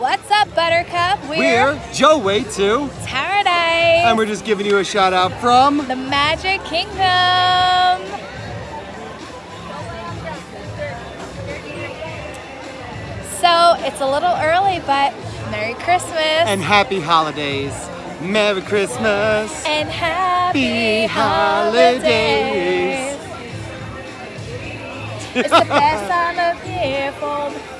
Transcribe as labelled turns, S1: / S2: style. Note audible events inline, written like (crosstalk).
S1: What's up, Buttercup?
S2: We're Joe-Way to,
S1: Taradise.
S2: and we're just giving you a shout out from
S1: the Magic Kingdom. So it's a little early, but Merry Christmas
S2: and Happy Holidays. Merry Christmas.
S1: and Happy
S2: Happy holidays.
S1: Holidays. It's the best (laughs) time of year for